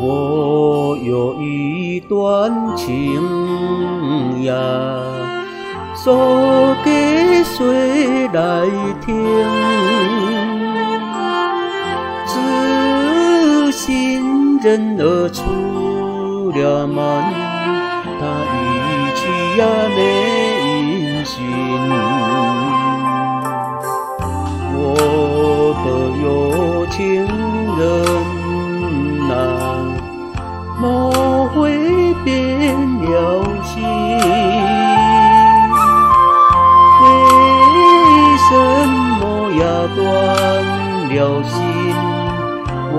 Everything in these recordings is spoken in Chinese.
我有一段情呀，说给谁来听？知心人儿出了门，他一去呀没。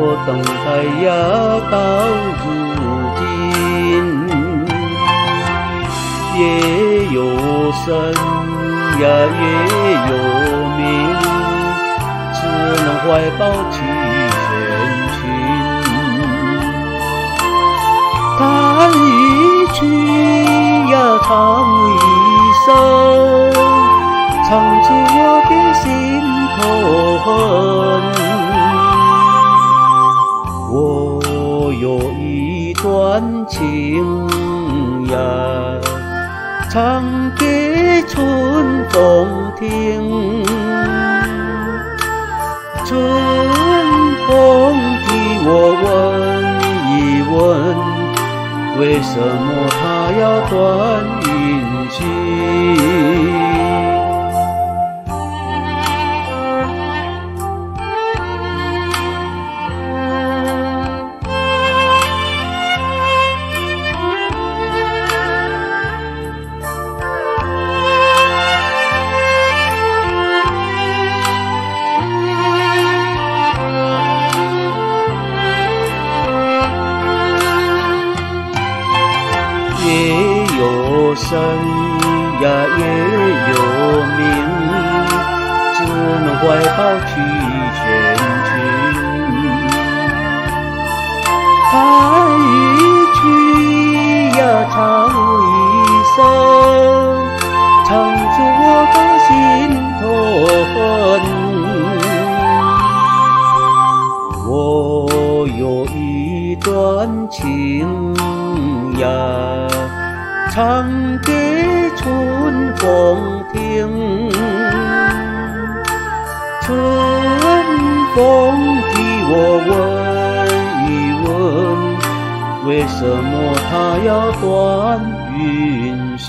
我等待呀到如今，夜有深呀夜有明，只能怀抱去寻他一曲呀唱一生，唱出我的心。恨，情呀，唱给春风听。春风替我问一问，为什么他要断音讯？有深呀，也有明，只能怀抱去寻寻。他一曲呀，唱一声，唱出我的心头恨。我有一段情呀。唱给春风听，春风替我问一问，为什么他要断云讯？